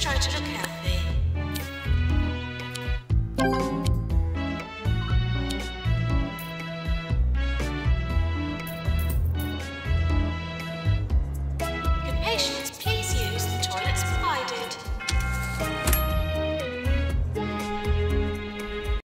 Try to look happy.